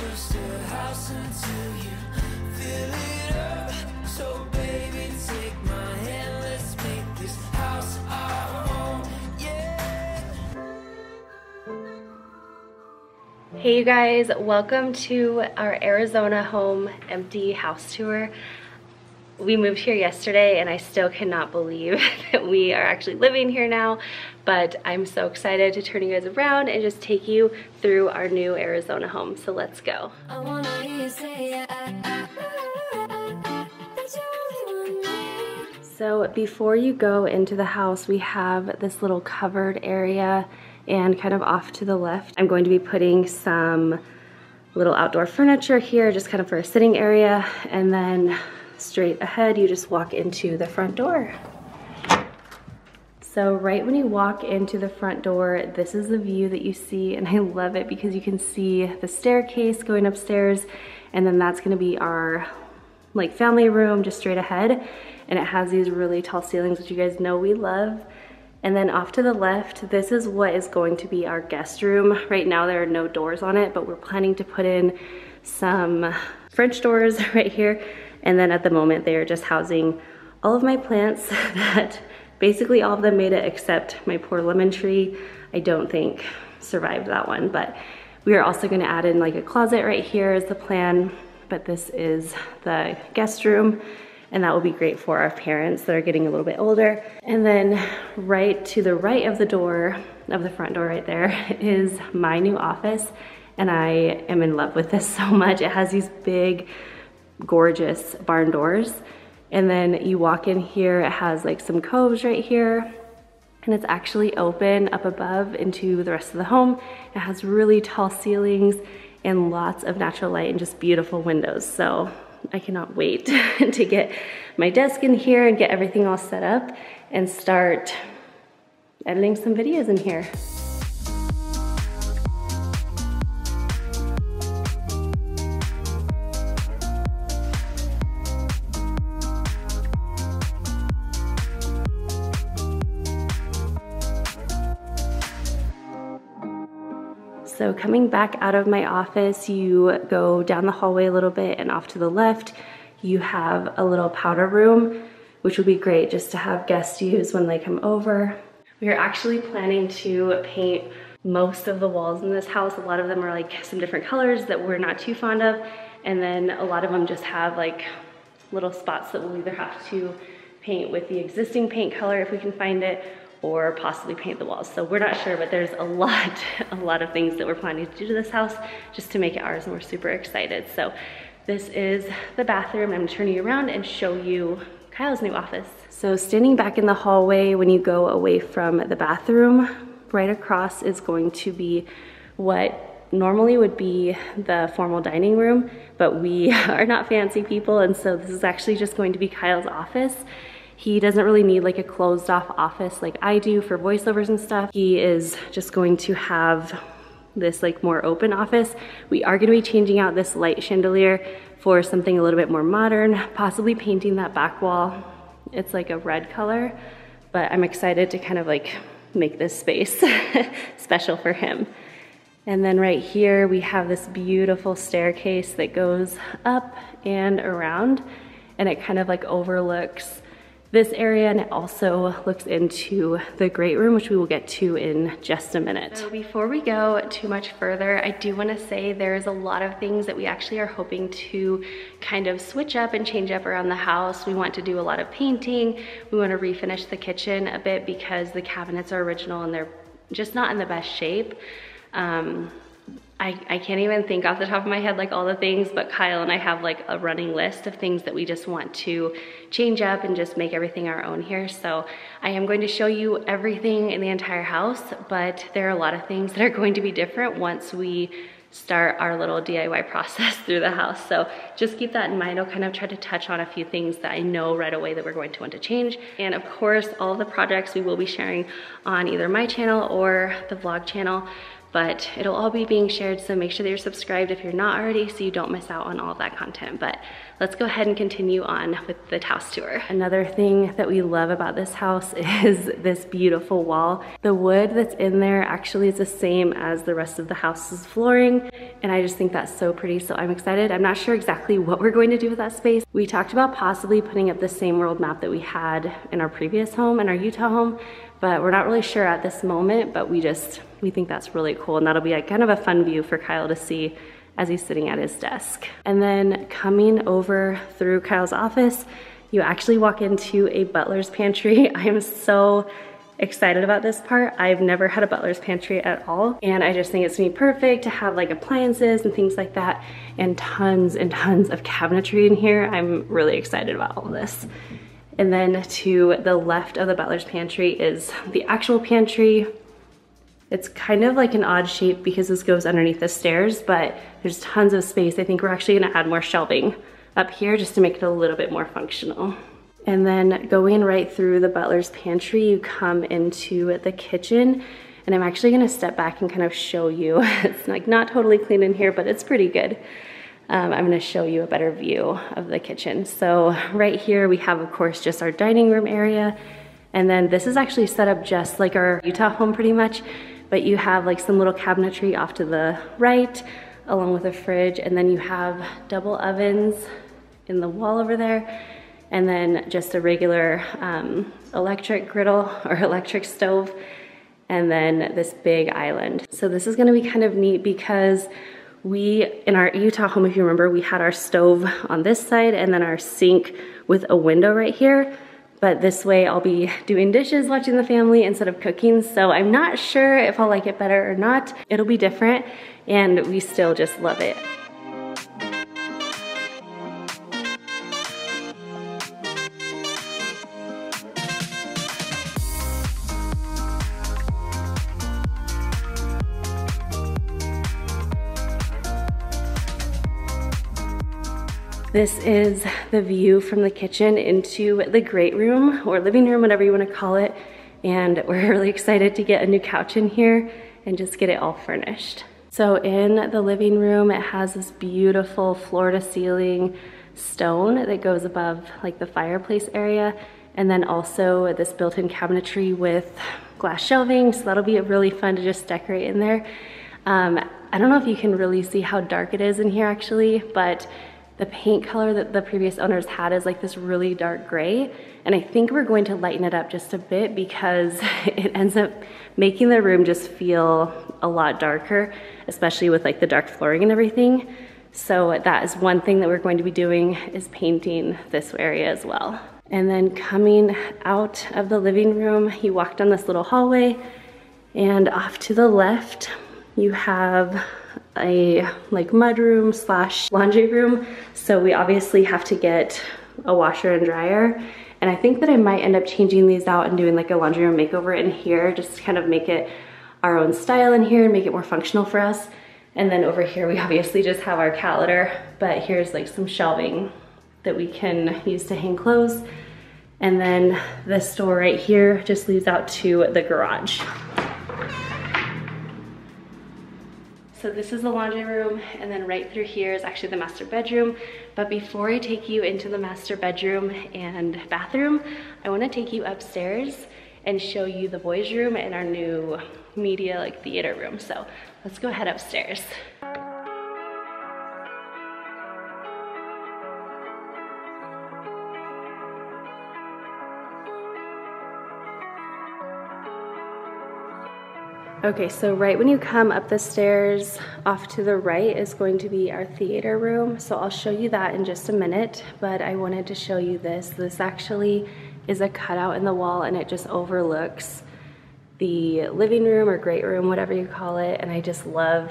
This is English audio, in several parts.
just a house until you fill it up. So baby, take my hand, let's make this house our. Yeah. Hey you guys, welcome to our Arizona home empty house tour. We moved here yesterday and I still cannot believe that we are actually living here now, but I'm so excited to turn you guys around and just take you through our new Arizona home. So let's go. So before you go into the house, we have this little covered area and kind of off to the left, I'm going to be putting some little outdoor furniture here, just kind of for a sitting area. And then straight ahead, you just walk into the front door. So right when you walk into the front door, this is the view that you see and I love it because you can see the staircase going upstairs and then that's gonna be our like family room just straight ahead. And it has these really tall ceilings, which you guys know we love. And then off to the left, this is what is going to be our guest room. Right now there are no doors on it, but we're planning to put in some French doors right here. And then at the moment they are just housing all of my plants that basically all of them made it except my poor lemon tree. I don't think survived that one, but we are also gonna add in like a closet right here is the plan, but this is the guest room and that will be great for our parents that are getting a little bit older. And then right to the right of the door, of the front door right there, is my new office. And I am in love with this so much. It has these big, gorgeous barn doors. And then you walk in here, it has like some coves right here. And it's actually open up above into the rest of the home. It has really tall ceilings and lots of natural light and just beautiful windows. So I cannot wait to get my desk in here and get everything all set up and start editing some videos in here. So coming back out of my office, you go down the hallway a little bit and off to the left, you have a little powder room, which would be great just to have guests use when they come over. We are actually planning to paint most of the walls in this house. A lot of them are like some different colors that we're not too fond of. And then a lot of them just have like little spots that we'll either have to paint with the existing paint color if we can find it or possibly paint the walls. So we're not sure, but there's a lot, a lot of things that we're planning to do to this house just to make it ours and we're super excited. So this is the bathroom. I'm gonna turn you around and show you Kyle's new office. So standing back in the hallway when you go away from the bathroom, right across is going to be what normally would be the formal dining room, but we are not fancy people and so this is actually just going to be Kyle's office. He doesn't really need like a closed off office like I do for voiceovers and stuff. He is just going to have this like more open office. We are gonna be changing out this light chandelier for something a little bit more modern, possibly painting that back wall. It's like a red color, but I'm excited to kind of like make this space special for him. And then right here, we have this beautiful staircase that goes up and around, and it kind of like overlooks this area and it also looks into the great room which we will get to in just a minute. So before we go too much further I do want to say there's a lot of things that we actually are hoping to kind of switch up and change up around the house. We want to do a lot of painting. We want to refinish the kitchen a bit because the cabinets are original and they're just not in the best shape. Um, I, I can't even think off the top of my head like all the things, but Kyle and I have like a running list of things that we just want to change up and just make everything our own here. So I am going to show you everything in the entire house, but there are a lot of things that are going to be different once we start our little DIY process through the house. So just keep that in mind. I'll kind of try to touch on a few things that I know right away that we're going to want to change. And of course, all the projects we will be sharing on either my channel or the vlog channel. But it'll all be being shared. So make sure that you're subscribed if you're not already so you don't miss out on all of that content. But let's go ahead and continue on with the house tour. Another thing that we love about this house is this beautiful wall. The wood that's in there actually is the same as the rest of the house's flooring. And I just think that's so pretty. So I'm excited. I'm not sure exactly what we're going to do with that space. We talked about possibly putting up the same world map that we had in our previous home, in our Utah home, but we're not really sure at this moment, but we just, we think that's really cool. And that'll be kind of a fun view for Kyle to see as he's sitting at his desk. And then coming over through Kyle's office, you actually walk into a butler's pantry. I am so excited about this part. I've never had a butler's pantry at all. And I just think it's gonna be perfect to have like appliances and things like that and tons and tons of cabinetry in here. I'm really excited about all this. And then to the left of the butler's pantry is the actual pantry. It's kind of like an odd shape because this goes underneath the stairs, but there's tons of space. I think we're actually gonna add more shelving up here just to make it a little bit more functional. And then going right through the butler's pantry, you come into the kitchen and I'm actually gonna step back and kind of show you. It's like not totally clean in here, but it's pretty good um, I'm gonna show you a better view of the kitchen. So right here we have, of course, just our dining room area. And then this is actually set up just like our Utah home pretty much, but you have like some little cabinetry off to the right, along with a fridge. And then you have double ovens in the wall over there. And then just a regular um, electric griddle or electric stove. And then this big island. So this is gonna be kind of neat because we, in our Utah home, if you remember, we had our stove on this side and then our sink with a window right here. But this way I'll be doing dishes, watching the family instead of cooking. So I'm not sure if I'll like it better or not. It'll be different and we still just love it. This is the view from the kitchen into the great room or living room, whatever you wanna call it. And we're really excited to get a new couch in here and just get it all furnished. So in the living room, it has this beautiful floor to ceiling stone that goes above like the fireplace area. And then also this built-in cabinetry with glass shelving. So that'll be really fun to just decorate in there. Um, I don't know if you can really see how dark it is in here actually, but the paint color that the previous owners had is like this really dark gray. And I think we're going to lighten it up just a bit because it ends up making the room just feel a lot darker, especially with like the dark flooring and everything. So that is one thing that we're going to be doing is painting this area as well. And then coming out of the living room, you walk down this little hallway and off to the left, you have a like mudroom slash laundry room. So we obviously have to get a washer and dryer. And I think that I might end up changing these out and doing like a laundry room makeover in here, just to kind of make it our own style in here and make it more functional for us. And then over here, we obviously just have our cat litter, but here's like some shelving that we can use to hang clothes. And then this door right here just leads out to the garage. So this is the laundry room and then right through here is actually the master bedroom. But before I take you into the master bedroom and bathroom, I wanna take you upstairs and show you the boys room and our new media like theater room. So let's go head upstairs. Okay, so right when you come up the stairs, off to the right is going to be our theater room. So I'll show you that in just a minute, but I wanted to show you this. This actually is a cutout in the wall and it just overlooks the living room or great room, whatever you call it. And I just love,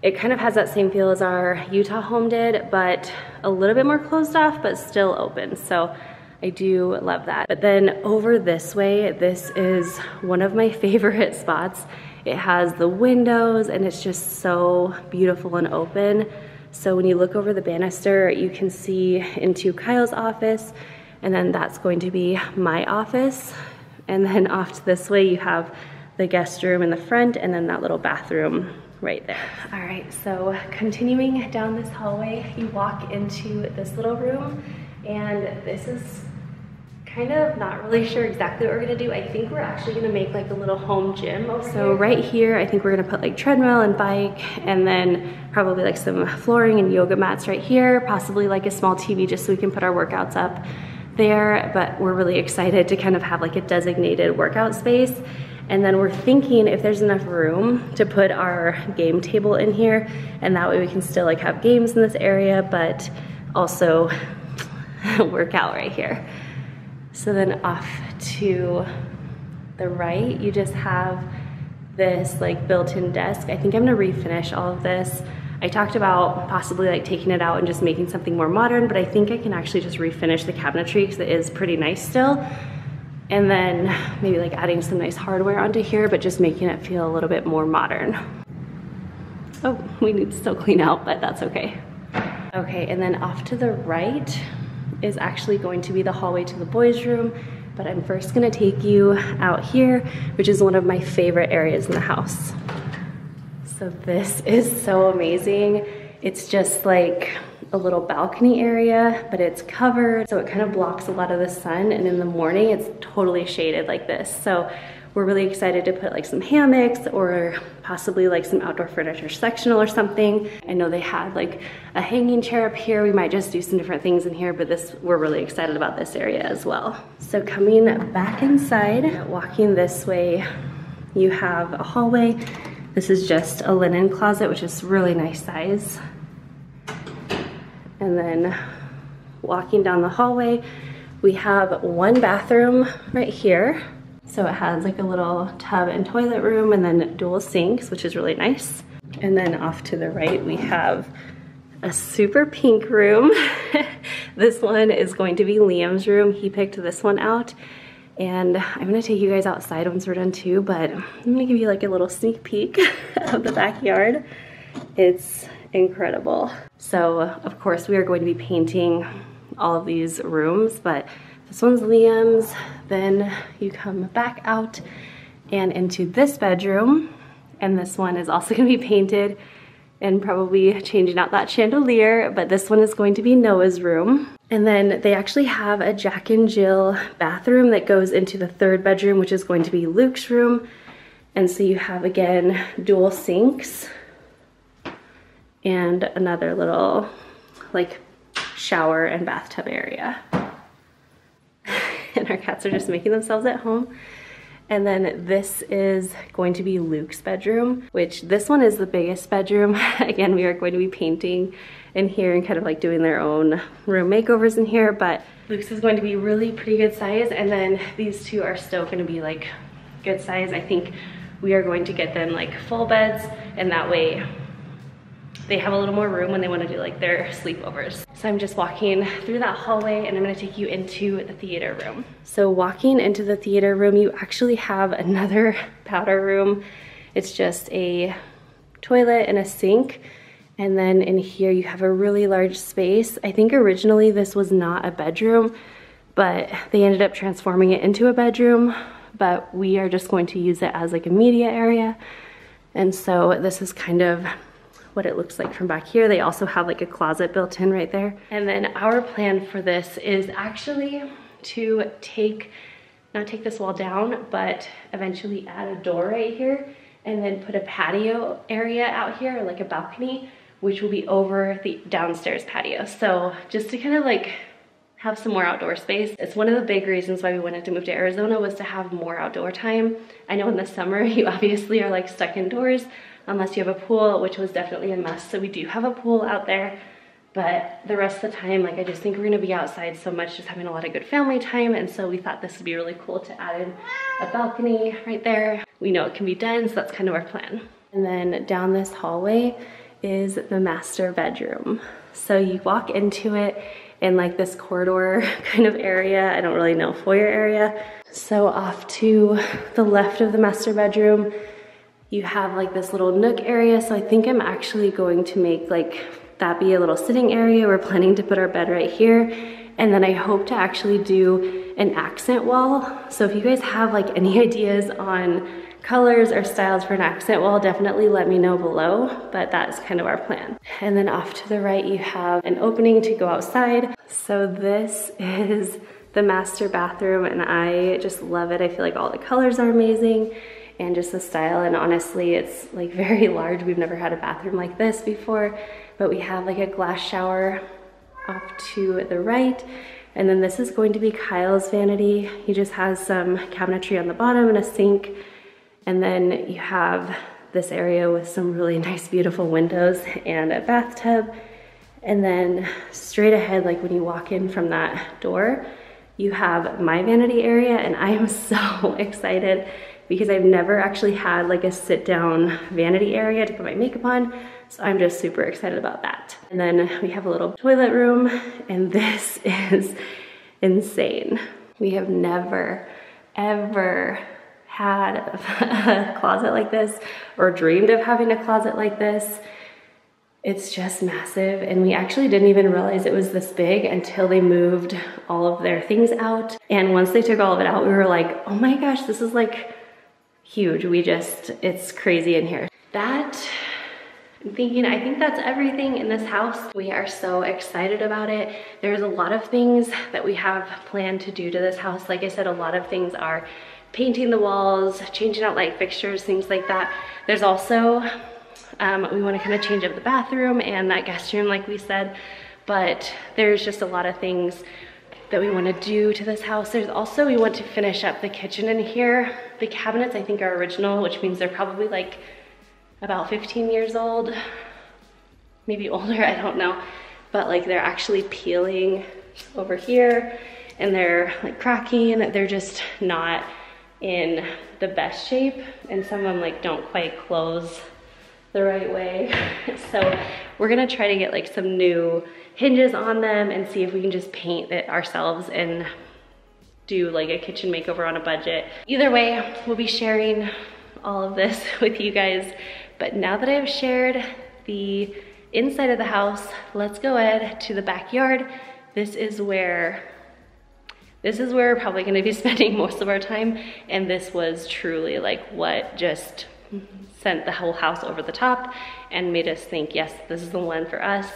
it kind of has that same feel as our Utah home did, but a little bit more closed off, but still open. So I do love that. But then over this way, this is one of my favorite spots. It has the windows and it's just so beautiful and open. So when you look over the banister, you can see into Kyle's office and then that's going to be my office. And then off to this way, you have the guest room in the front and then that little bathroom right there. All right, so continuing down this hallway, you walk into this little room and this is kind of not really sure exactly what we're gonna do. I think we're actually gonna make like a little home gym. So right here, I think we're gonna put like treadmill and bike and then probably like some flooring and yoga mats right here, possibly like a small TV just so we can put our workouts up there. But we're really excited to kind of have like a designated workout space. And then we're thinking if there's enough room to put our game table in here and that way we can still like have games in this area, but also work out right here. So then off to the right, you just have this like built-in desk. I think I'm gonna refinish all of this. I talked about possibly like taking it out and just making something more modern, but I think I can actually just refinish the cabinetry because it is pretty nice still. And then maybe like adding some nice hardware onto here, but just making it feel a little bit more modern. Oh, we need to still clean out, but that's okay. Okay, and then off to the right, is actually going to be the hallway to the boys' room, but I'm first gonna take you out here, which is one of my favorite areas in the house. So this is so amazing. It's just like a little balcony area, but it's covered, so it kind of blocks a lot of the sun, and in the morning, it's totally shaded like this. So we're really excited to put like some hammocks or possibly like some outdoor furniture sectional or something. I know they had like a hanging chair up here. We might just do some different things in here, but this we're really excited about this area as well. So coming back inside, walking this way, you have a hallway. This is just a linen closet, which is really nice size. And then walking down the hallway, we have one bathroom right here. So it has like a little tub and toilet room and then dual sinks, which is really nice. And then off to the right, we have a super pink room. this one is going to be Liam's room. He picked this one out. And I'm gonna take you guys outside once we're done too, but I'm gonna give you like a little sneak peek of the backyard. It's incredible. So of course we are going to be painting all of these rooms, but this one's Liam's. Then you come back out and into this bedroom. And this one is also gonna be painted and probably changing out that chandelier, but this one is going to be Noah's room. And then they actually have a Jack and Jill bathroom that goes into the third bedroom, which is going to be Luke's room. And so you have, again, dual sinks and another little like shower and bathtub area. and our cats are just making themselves at home. And then this is going to be Luke's bedroom, which this one is the biggest bedroom. Again, we are going to be painting in here and kind of like doing their own room makeovers in here, but Luke's is going to be really pretty good size. And then these two are still gonna be like good size. I think we are going to get them like full beds and that way they have a little more room when they wanna do like their sleepovers. So I'm just walking through that hallway and I'm gonna take you into the theater room. So walking into the theater room, you actually have another powder room. It's just a toilet and a sink. And then in here you have a really large space. I think originally this was not a bedroom, but they ended up transforming it into a bedroom. But we are just going to use it as like a media area. And so this is kind of what it looks like from back here. They also have like a closet built in right there. And then our plan for this is actually to take, not take this wall down, but eventually add a door right here and then put a patio area out here, like a balcony, which will be over the downstairs patio. So just to kind of like have some more outdoor space. It's one of the big reasons why we wanted to move to Arizona was to have more outdoor time. I know in the summer you obviously are like stuck indoors, unless you have a pool, which was definitely a must. So we do have a pool out there, but the rest of the time, like I just think we're gonna be outside so much, just having a lot of good family time. And so we thought this would be really cool to add in a balcony right there. We know it can be done, so that's kind of our plan. And then down this hallway is the master bedroom. So you walk into it in like this corridor kind of area. I don't really know, foyer area. So off to the left of the master bedroom, you have like this little nook area. So I think I'm actually going to make like that be a little sitting area. We're planning to put our bed right here. And then I hope to actually do an accent wall. So if you guys have like any ideas on colors or styles for an accent wall, definitely let me know below, but that's kind of our plan. And then off to the right, you have an opening to go outside. So this is the master bathroom and I just love it. I feel like all the colors are amazing and just the style and honestly it's like very large. We've never had a bathroom like this before, but we have like a glass shower off to the right and then this is going to be Kyle's vanity. He just has some cabinetry on the bottom and a sink. And then you have this area with some really nice, beautiful windows and a bathtub. And then straight ahead, like when you walk in from that door, you have my vanity area and I am so excited because I've never actually had like a sit down vanity area to put my makeup on. So I'm just super excited about that. And then we have a little toilet room and this is insane. We have never, ever had a closet like this or dreamed of having a closet like this. It's just massive and we actually didn't even realize it was this big until they moved all of their things out. And once they took all of it out, we were like, oh my gosh, this is like huge. We just, it's crazy in here. That, I'm thinking, I think that's everything in this house. We are so excited about it. There's a lot of things that we have planned to do to this house. Like I said, a lot of things are painting the walls, changing out light fixtures, things like that. There's also, um, we wanna kind of change up the bathroom and that guest room like we said, but there's just a lot of things that we wanna do to this house. There's also, we want to finish up the kitchen in here. The cabinets I think are original, which means they're probably like about 15 years old, maybe older, I don't know. But like they're actually peeling over here and they're like cracking they're just not in the best shape. And some of them like don't quite close the right way. so we're gonna try to get like some new hinges on them and see if we can just paint it ourselves and do like a kitchen makeover on a budget. Either way, we'll be sharing all of this with you guys. But now that I've shared the inside of the house, let's go ahead to the backyard. This is where this is where we're probably gonna be spending most of our time. And this was truly like what just sent the whole house over the top and made us think, yes, this is the one for us.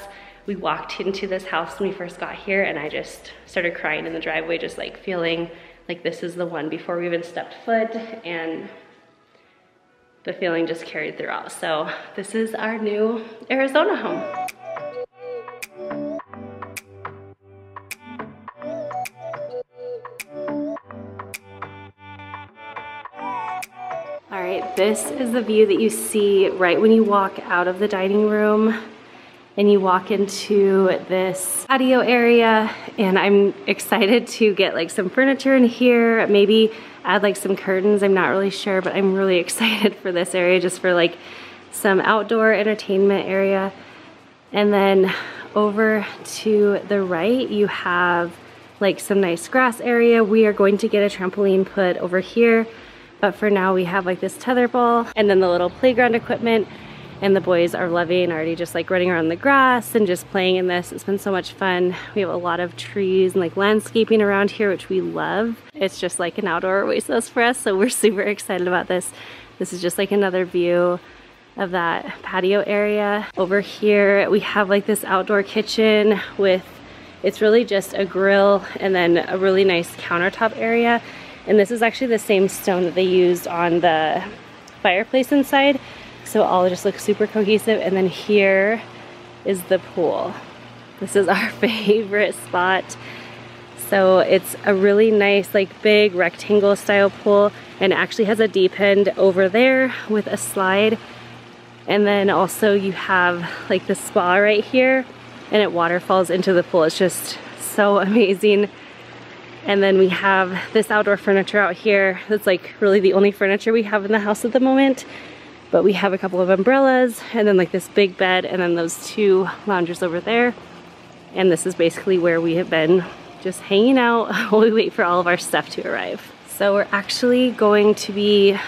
We walked into this house when we first got here and I just started crying in the driveway, just like feeling like this is the one before we even stepped foot and the feeling just carried throughout. So this is our new Arizona home. This is the view that you see right when you walk out of the dining room and you walk into this patio area and I'm excited to get like some furniture in here, maybe add like some curtains, I'm not really sure, but I'm really excited for this area just for like some outdoor entertainment area. And then over to the right, you have like some nice grass area. We are going to get a trampoline put over here but for now we have like this tetherball and then the little playground equipment and the boys are loving already just like running around the grass and just playing in this. It's been so much fun. We have a lot of trees and like landscaping around here, which we love. It's just like an outdoor oasis for us. So we're super excited about this. This is just like another view of that patio area. Over here, we have like this outdoor kitchen with, it's really just a grill and then a really nice countertop area. And this is actually the same stone that they used on the fireplace inside. So it all just looks super cohesive. And then here is the pool. This is our favorite spot. So it's a really nice, like big rectangle style pool and actually has a deep end over there with a slide. And then also you have like the spa right here and it waterfalls into the pool. It's just so amazing. And then we have this outdoor furniture out here. That's like really the only furniture we have in the house at the moment. But we have a couple of umbrellas and then like this big bed and then those two loungers over there. And this is basically where we have been just hanging out while we wait for all of our stuff to arrive. So we're actually going to be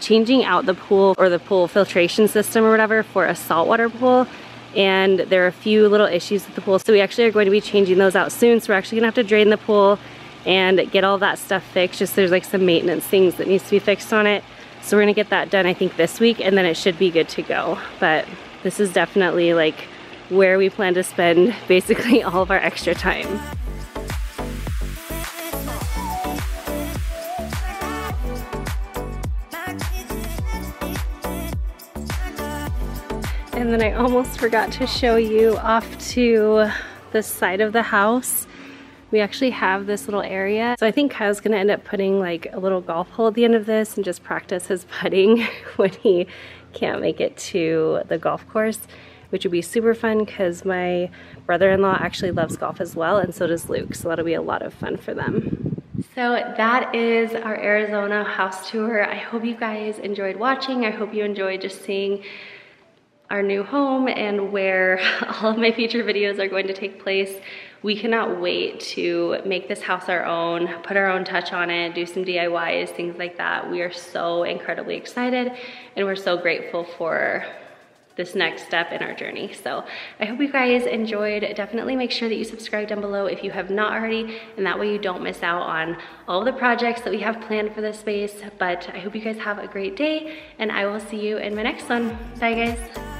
changing out the pool or the pool filtration system or whatever for a saltwater pool and there are a few little issues with the pool so we actually are going to be changing those out soon so we're actually gonna have to drain the pool and get all that stuff fixed. Just there's like some maintenance things that needs to be fixed on it. So we're gonna get that done, I think, this week, and then it should be good to go. But this is definitely like where we plan to spend basically all of our extra time. And then I almost forgot to show you off to the side of the house. We actually have this little area. So I think Kyle's gonna end up putting like a little golf hole at the end of this and just practice his putting when he can't make it to the golf course, which would be super fun because my brother-in-law actually loves golf as well and so does Luke. So that'll be a lot of fun for them. So that is our Arizona house tour. I hope you guys enjoyed watching. I hope you enjoyed just seeing our new home and where all of my future videos are going to take place. We cannot wait to make this house our own, put our own touch on it, do some DIYs, things like that. We are so incredibly excited and we're so grateful for this next step in our journey. So I hope you guys enjoyed. Definitely make sure that you subscribe down below if you have not already, and that way you don't miss out on all the projects that we have planned for this space. But I hope you guys have a great day, and I will see you in my next one. Bye guys.